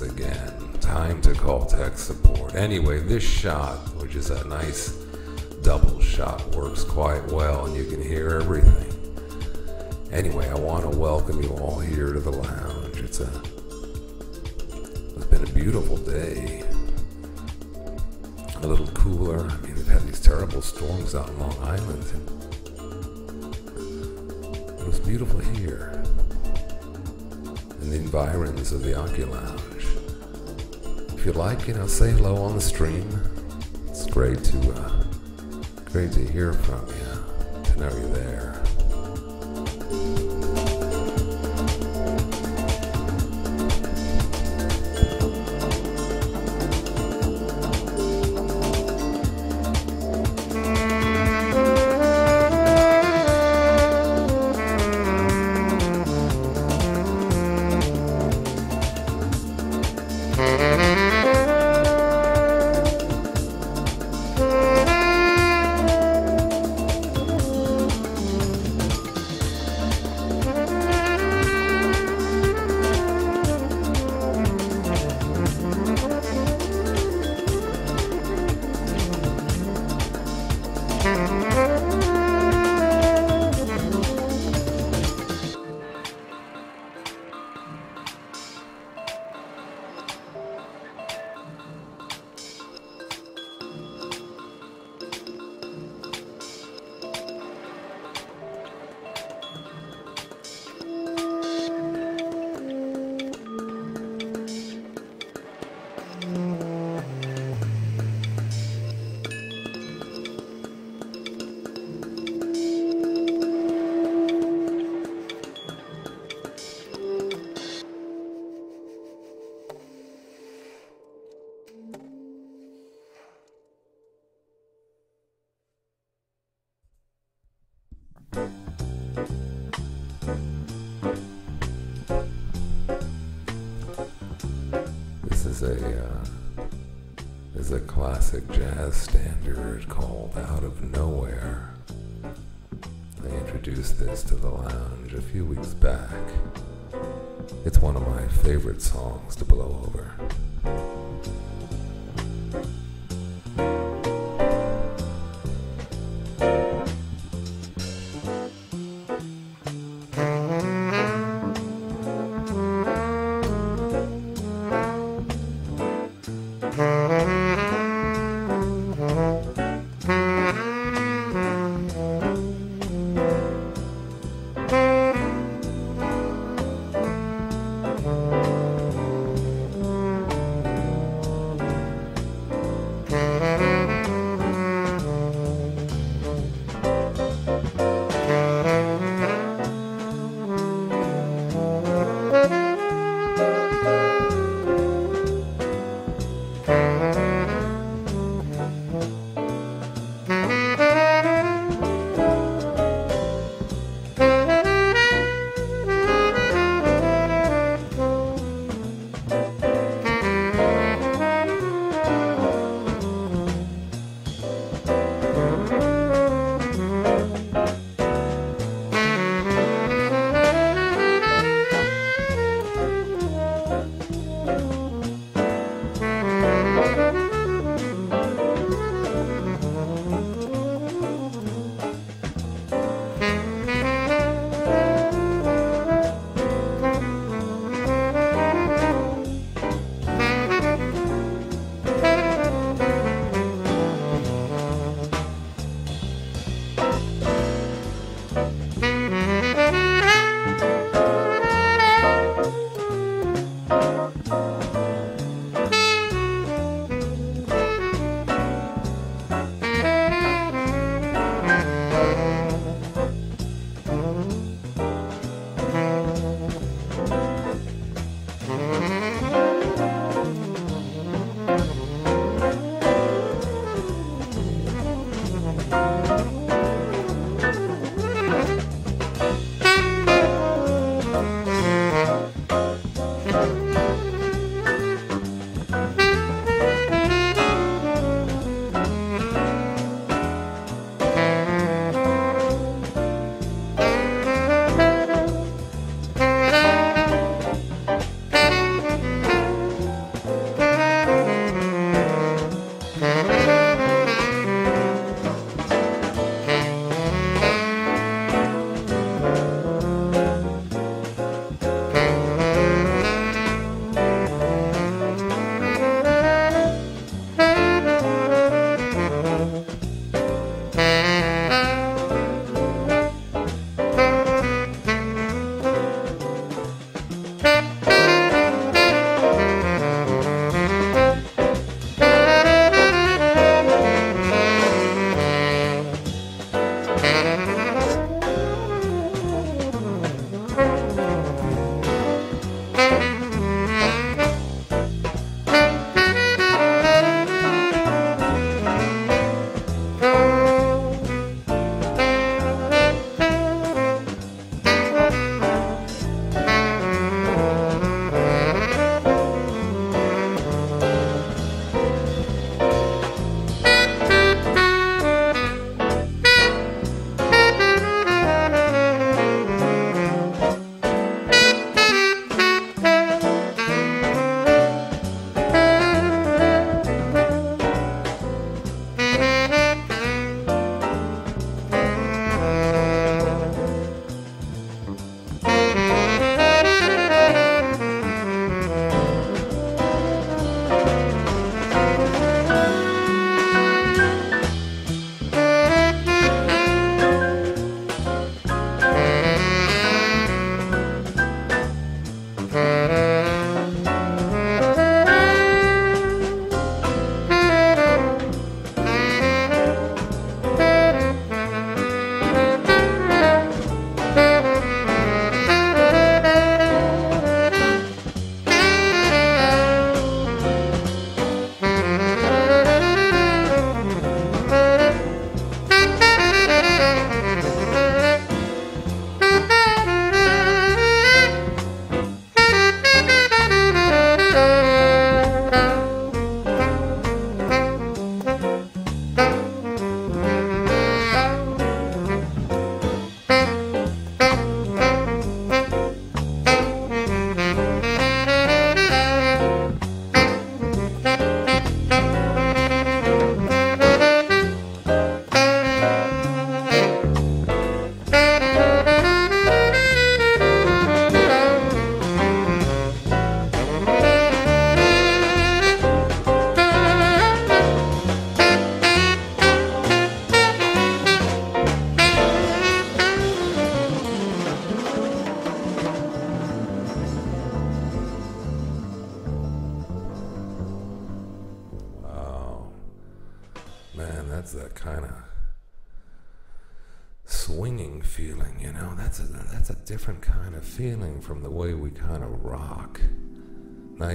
us again. Time to call tech support. Anyway, this shot, which is a nice double shot, works quite well and you can hear everything. Anyway, I want to welcome you all here to the lounge. It's a it's been a beautiful day. A little cooler. I mean, we've had these terrible storms out in Long Island. And it was beautiful here. In the environs of the OccuLounge. If you like, you know, say hello on the stream. It's great to uh, great to hear from you, to know you're there. Is a uh, a classic jazz standard called "Out of Nowhere." I introduced this to the lounge a few weeks back. It's one of my favorite songs to blow over.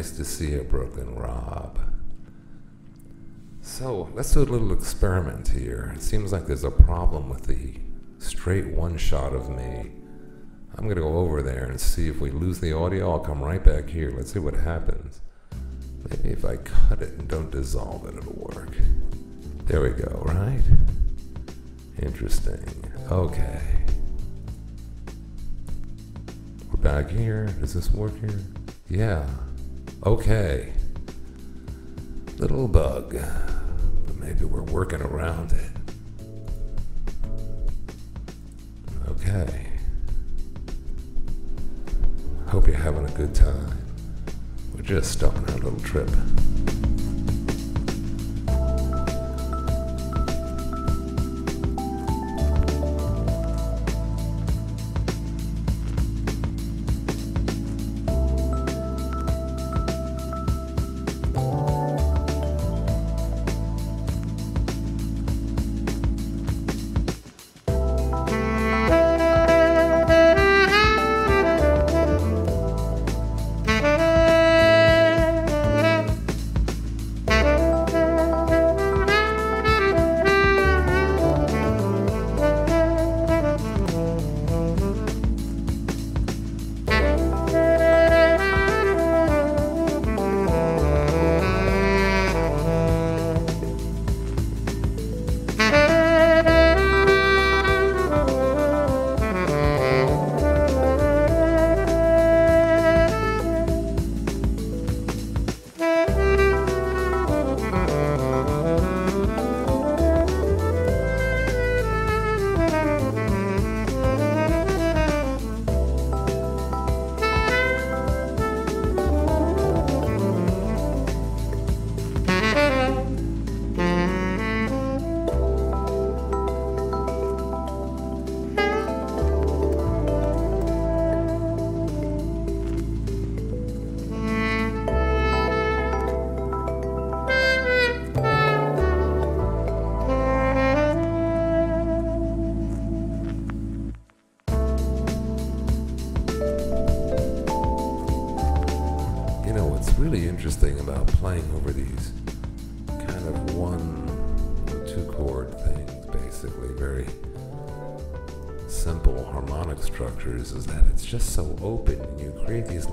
Nice to see you, Brooklyn Rob. So let's do a little experiment here. It seems like there's a problem with the straight one shot of me. I'm gonna go over there and see if we lose the audio. I'll come right back here. Let's see what happens. Maybe if I cut it and don't dissolve it, it'll work. There we go, right? Interesting. Okay. We're back here. Does this work here? Yeah. Okay. Little bug. But maybe we're working around it. Okay. Hope you're having a good time. We're just starting our little trip.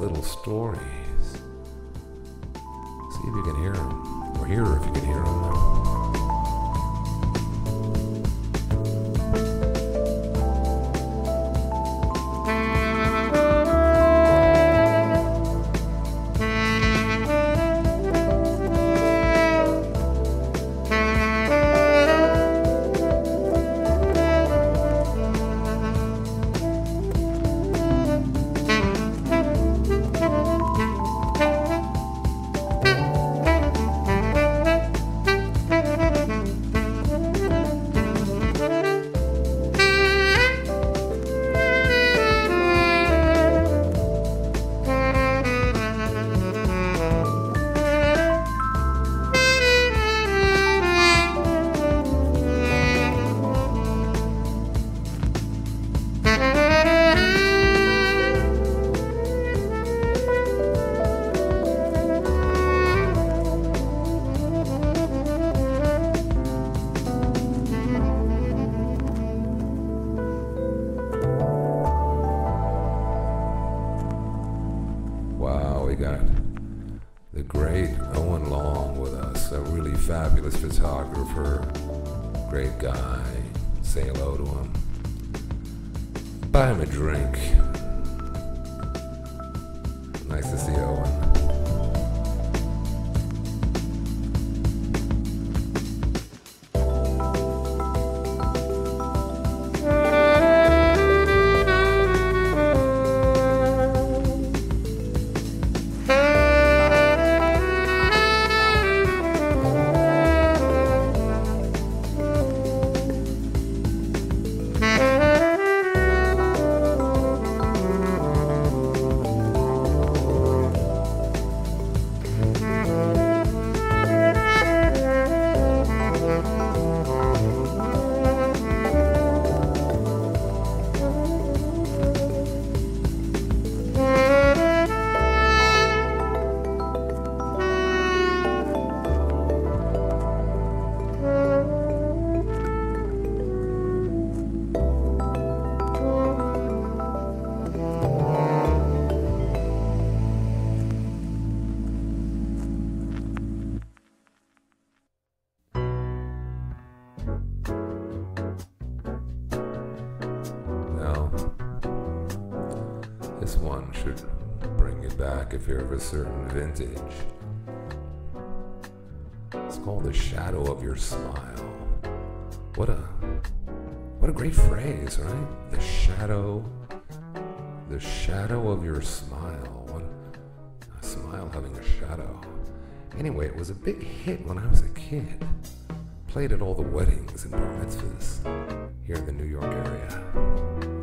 Little stories. A certain vintage. It's called The Shadow of Your Smile. What a what a great phrase, right? The shadow the shadow of your smile. What a smile having a shadow. Anyway, it was a big hit when I was a kid. Played at all the weddings and bar mitzvahs here in the New York area.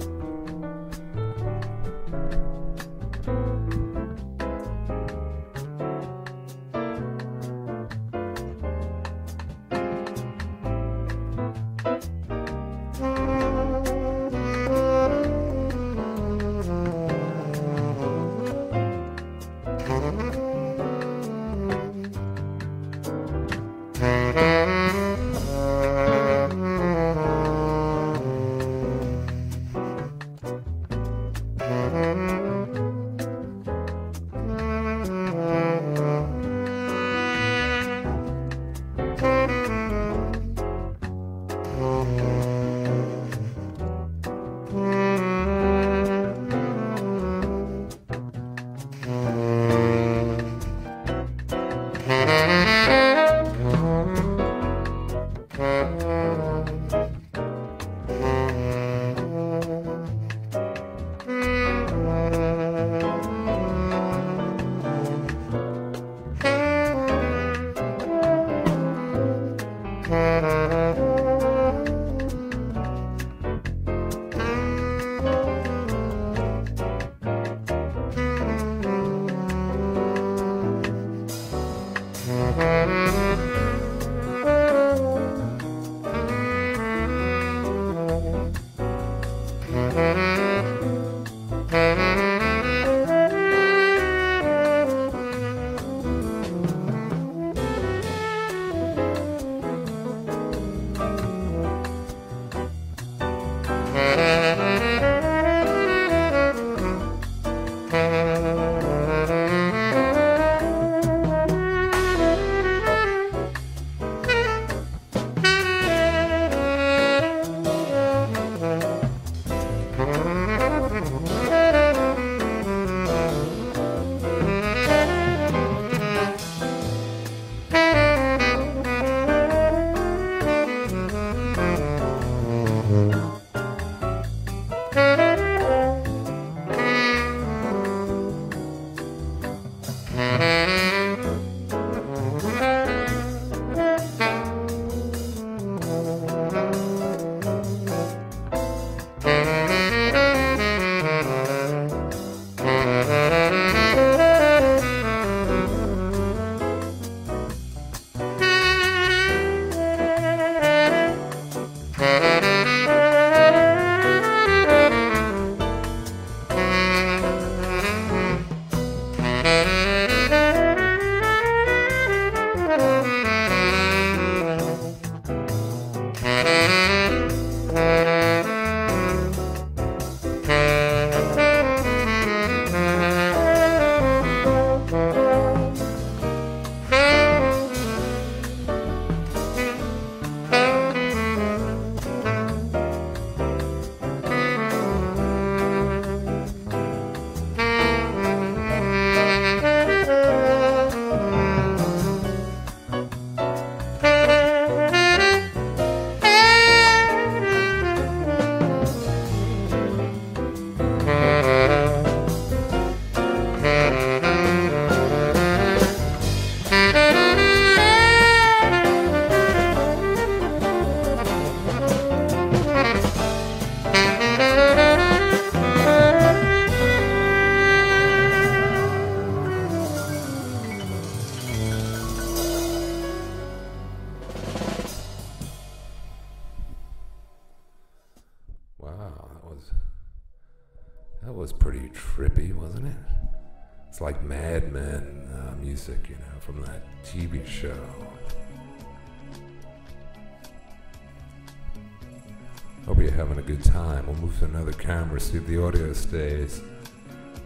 Having a good time. We'll move to another camera, see if the audio stays.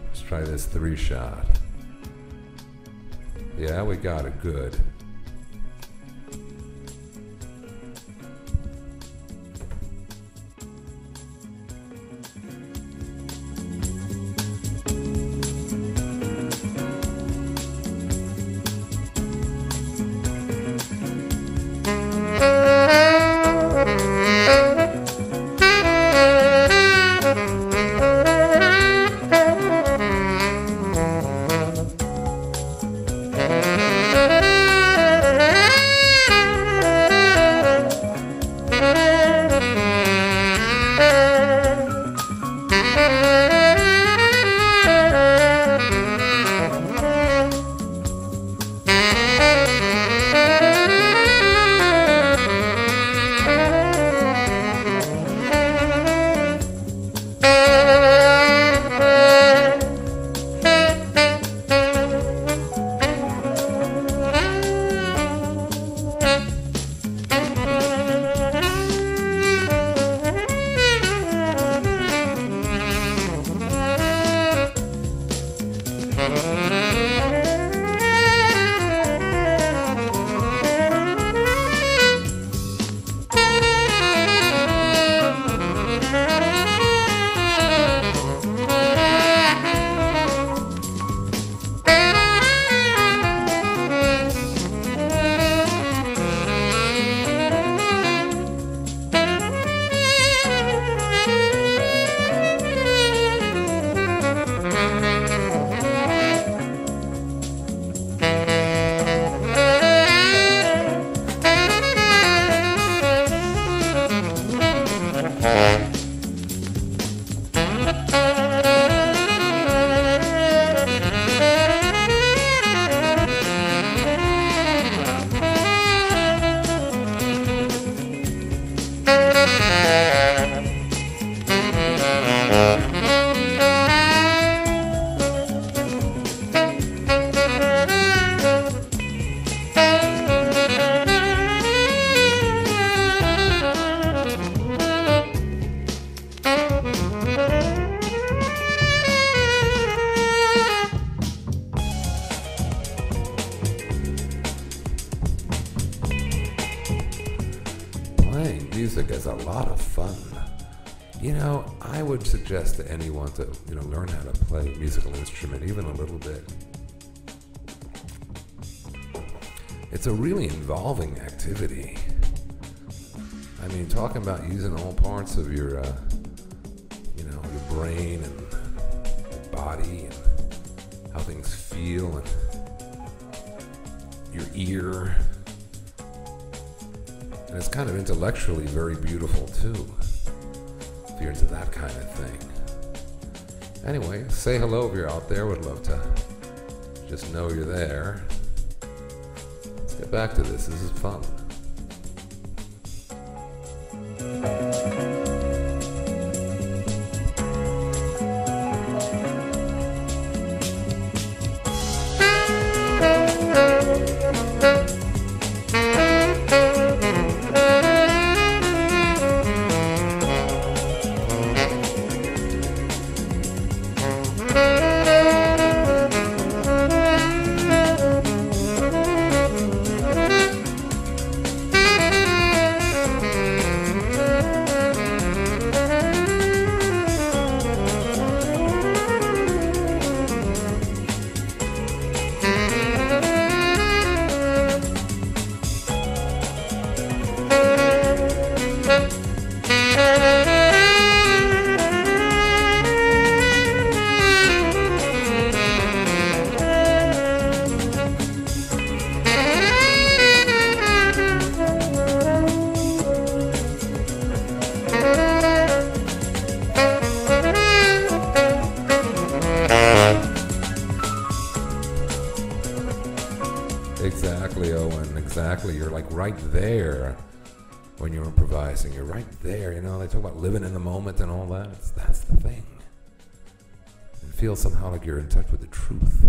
Let's try this three shot. Yeah, we got it good. Instrument, even a little bit. It's a really involving activity. I mean, talking about using all parts of your, uh, you know, your brain and your body and how things feel and your ear. And it's kind of intellectually very beautiful too, if you're into that kind of thing. Anyway, say hello if you're out there. Would love to just know you're there. Let's get back to this. This is fun. Feel somehow like you're in touch with the truth.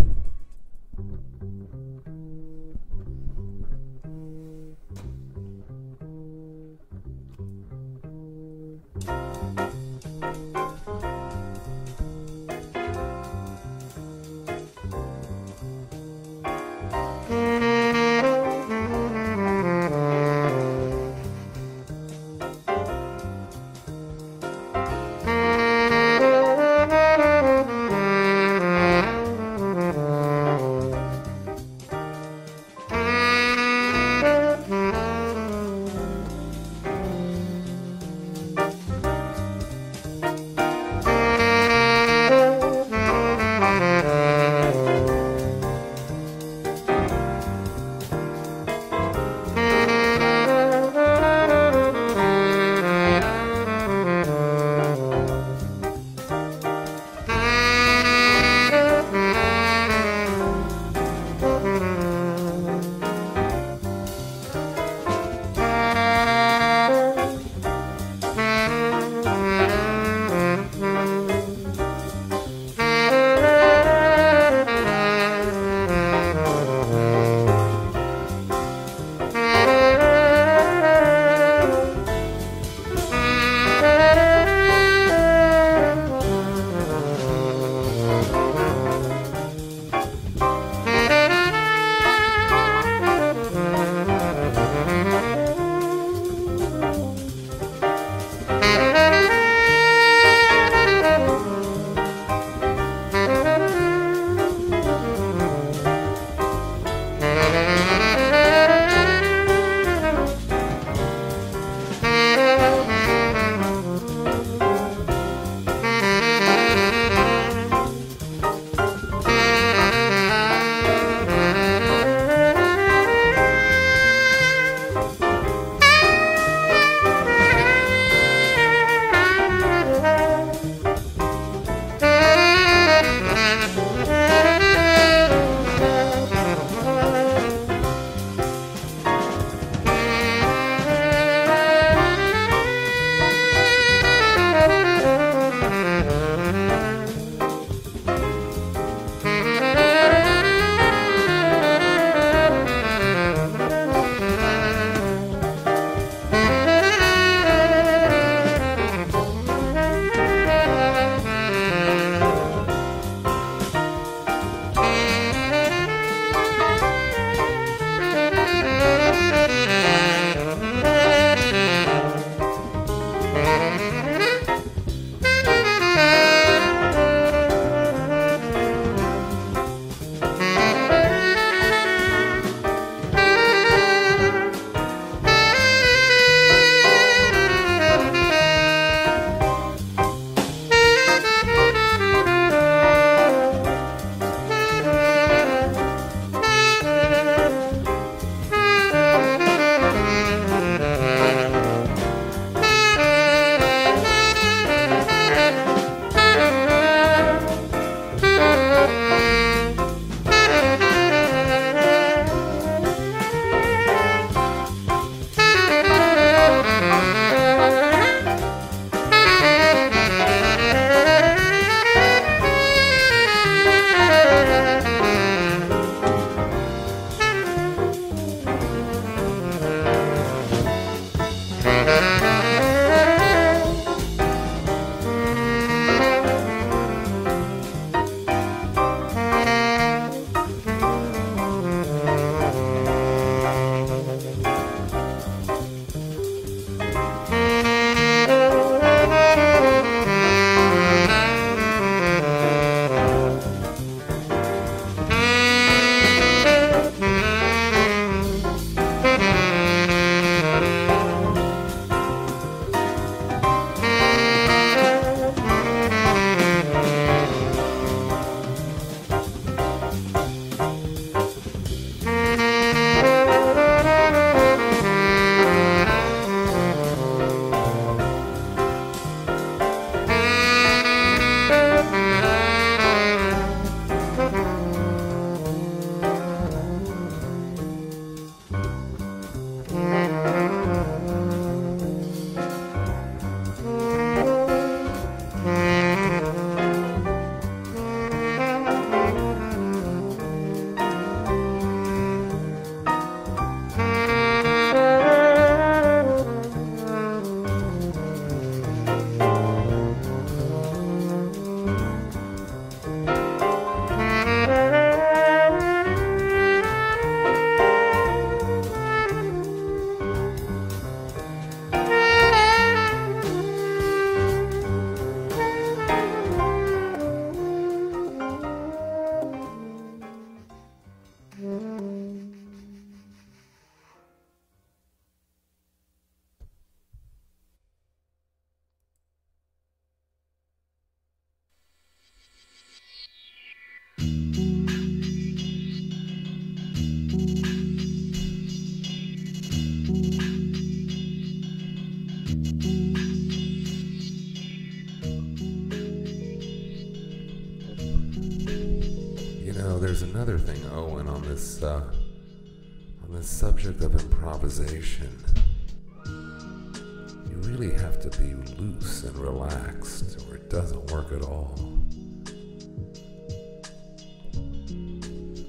You really have to be loose and relaxed, or it doesn't work at all.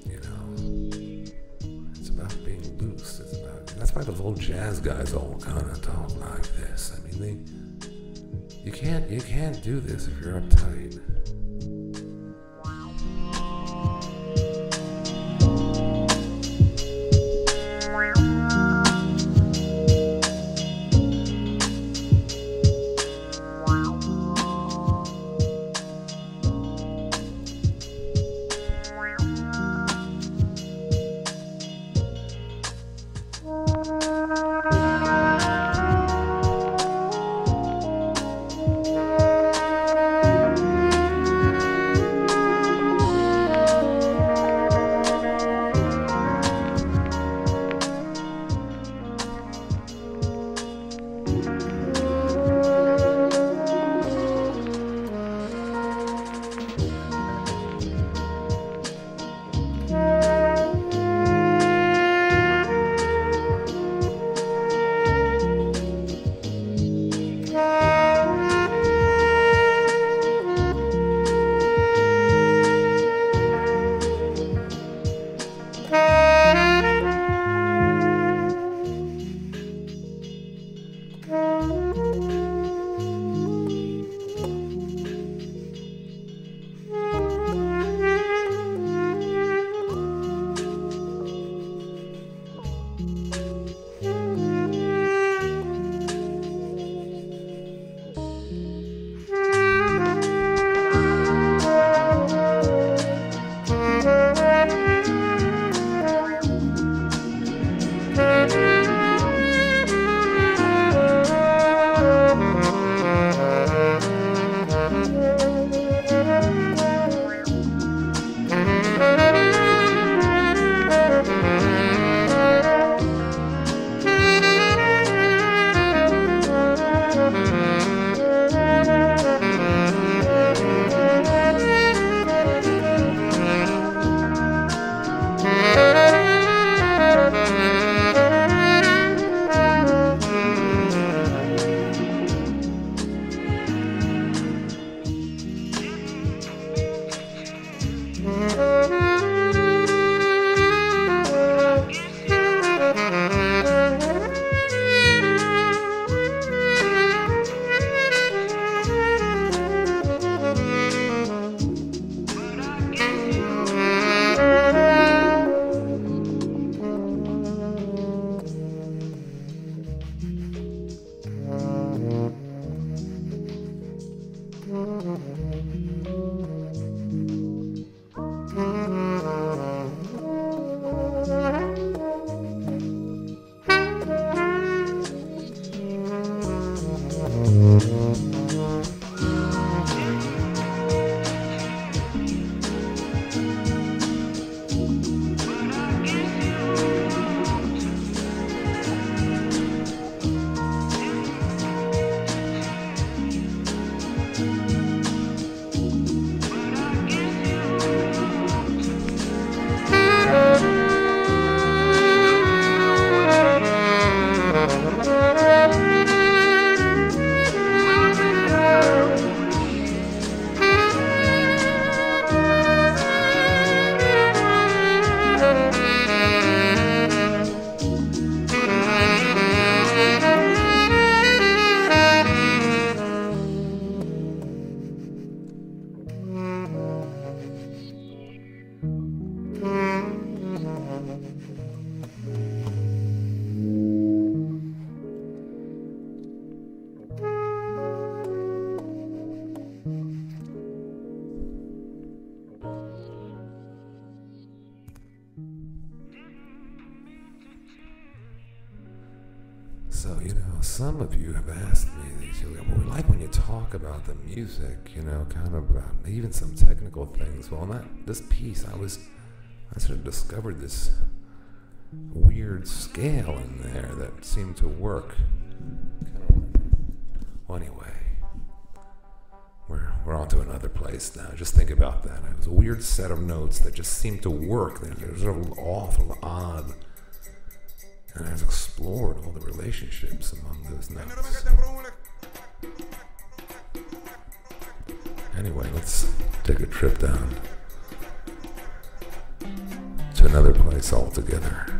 You know, it's about being loose. It's about that's why those old jazz guys all kind of talk like this. I mean, they you can't you can't do this if you're uptight. music, you know, kind of um, even some technical things. Well, not this piece, I was, I sort of discovered this weird scale in there that seemed to work. Well, anyway, we're, we're on to another place now. Just think about that. It was a weird set of notes that just seemed to work. They're sort of awful, odd. And I've explored all the relationships among those notes. Anyway, let's take a trip down to another place altogether.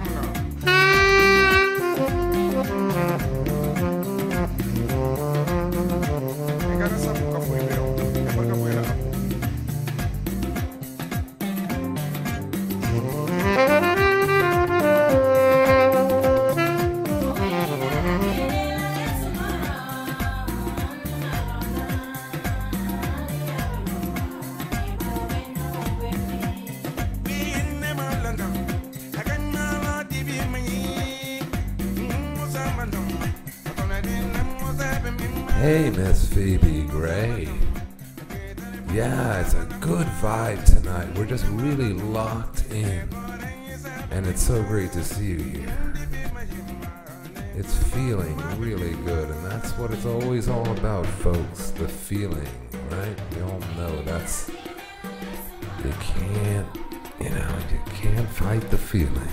criminal. It's so great to see you here. It's feeling really good, and that's what it's always all about, folks. The feeling, right? We all know that's. You can't, you know, you can't fight the feeling.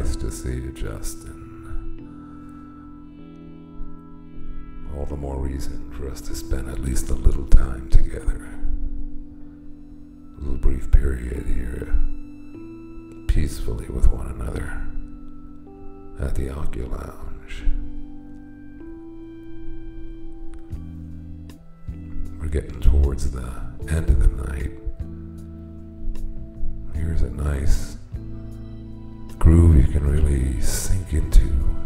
Nice to see you, Justin. All the more reason for us to spend at least a little time together. A little brief period here, peacefully with one another at the OccuLounge. We're getting towards the end of the night. Here's a nice you can really sink into.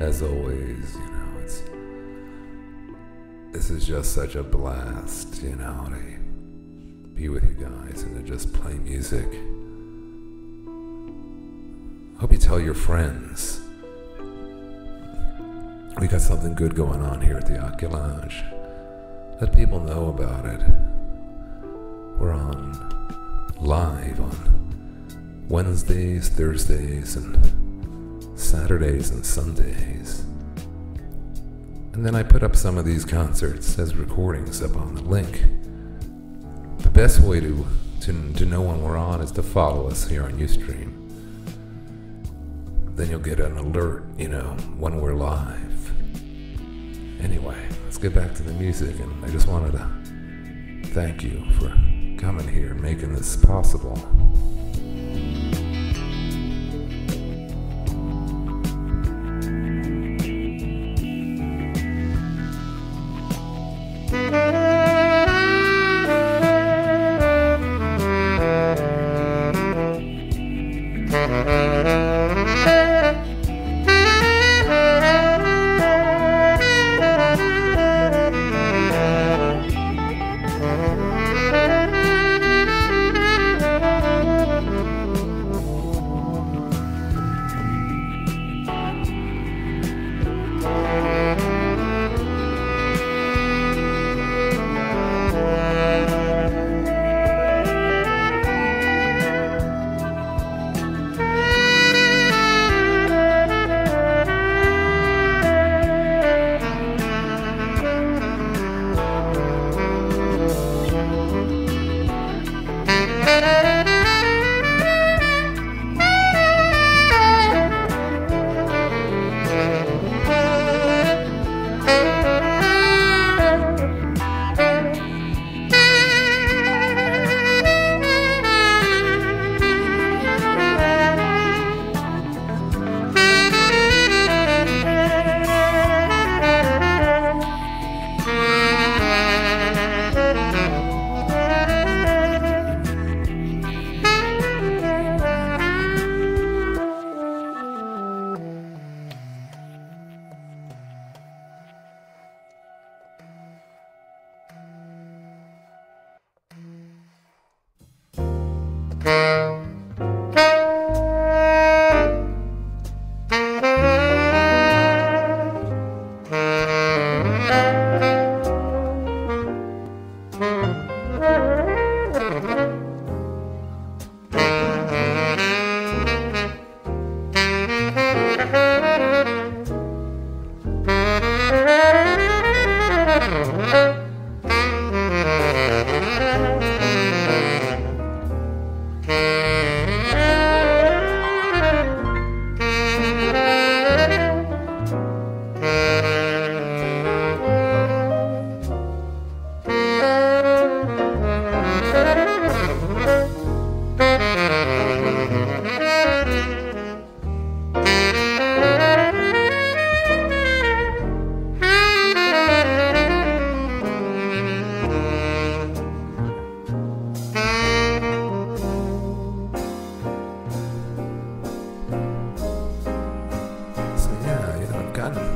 As always, you know, it's this is just such a blast, you know, to be with you guys and to just play music. Hope you tell your friends. We got something good going on here at the OccuLounge. Let people know about it. We're on live on Wednesdays, Thursdays, and Saturdays and Sundays. And then I put up some of these concerts as recordings up on the link. The best way to to, to know when we're on is to follow us here on Ustream. Then you'll get an alert, you know, when we're live. Anyway, let's get back to the music, and I just wanted to thank you for coming here, making this possible.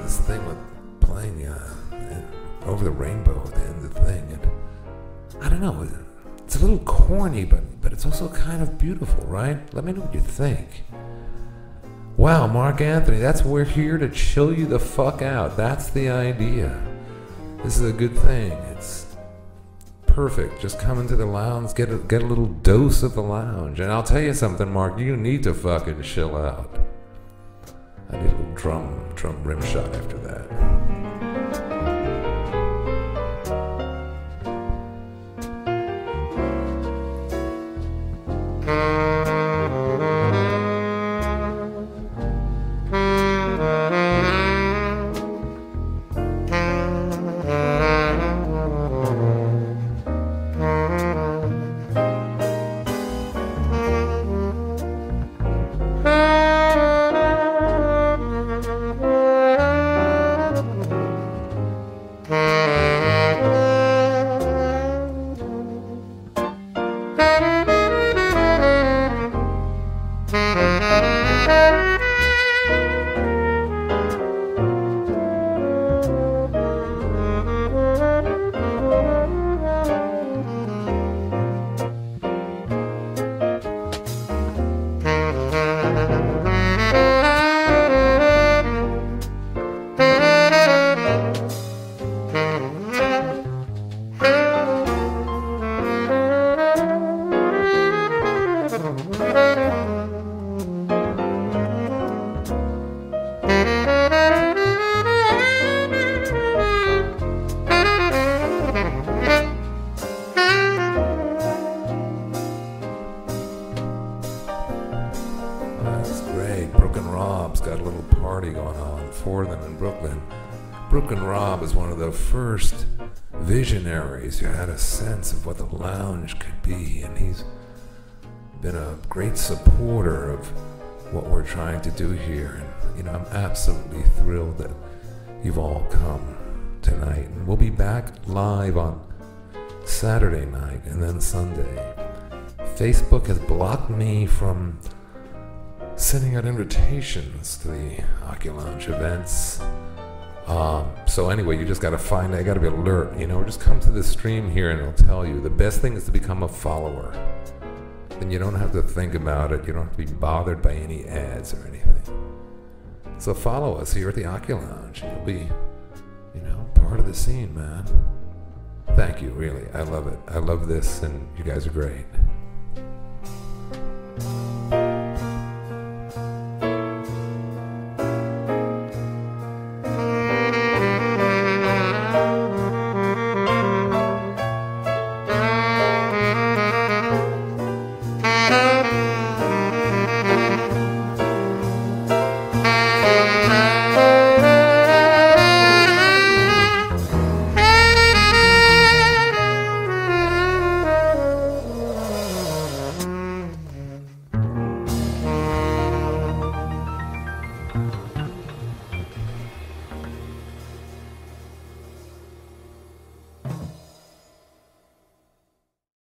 This thing with playing uh, over the rainbow at the end of the thing, and I don't know, it's a little corny, but but it's also kind of beautiful, right? Let me know what you think. Wow, Mark Anthony, that's we're here to chill you the fuck out. That's the idea. This is a good thing. It's perfect. Just come into the lounge, get a, get a little dose of the lounge, and I'll tell you something, Mark. You need to fucking chill out. I need a little drum drum rim shot after that. Brooklyn. Brooklyn Rob is one of the first visionaries who had a sense of what the lounge could be, and he's been a great supporter of what we're trying to do here. And, you know, I'm absolutely thrilled that you've all come tonight. And we'll be back live on Saturday night and then Sunday. Facebook has blocked me from sending out invitations to the Lounge events. Um, so anyway, you just got to find. You got to be alert. You know, just come to the stream here, and it'll tell you. The best thing is to become a follower. Then you don't have to think about it. You don't have to be bothered by any ads or anything. So follow us here at the Lounge. You'll be, you know, part of the scene, man. Thank you, really. I love it. I love this, and you guys are great.